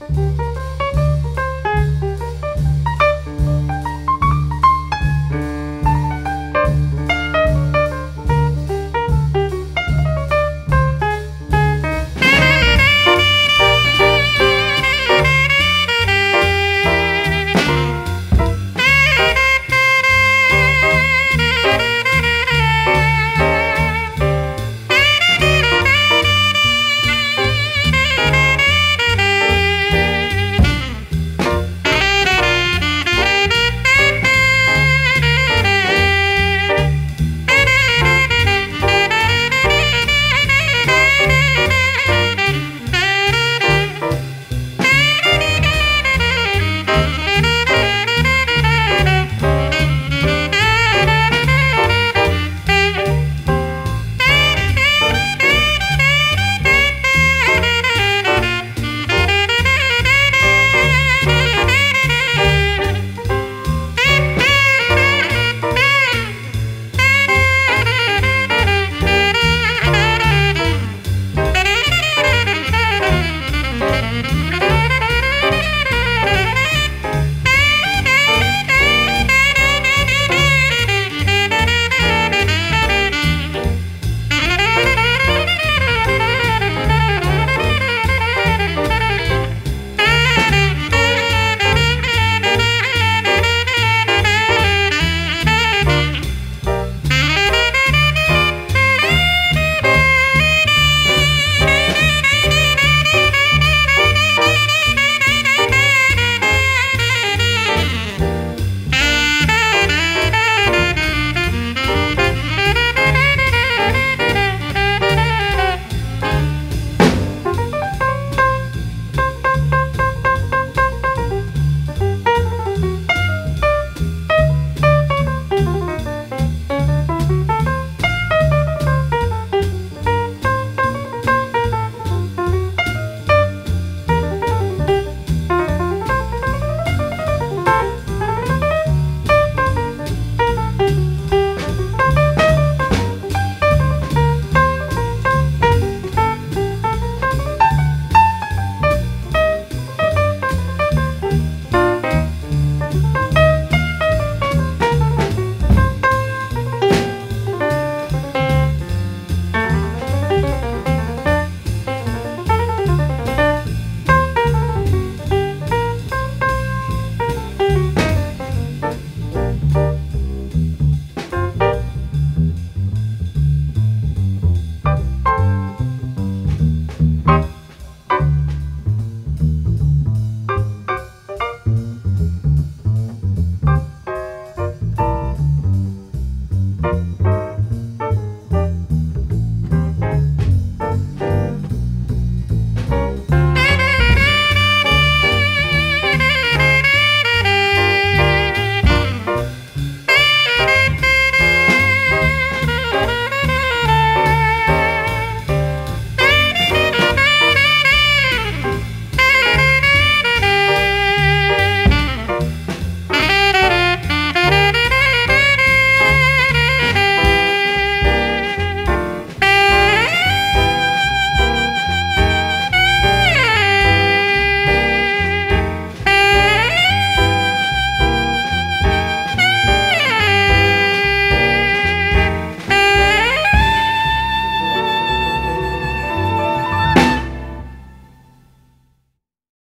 Música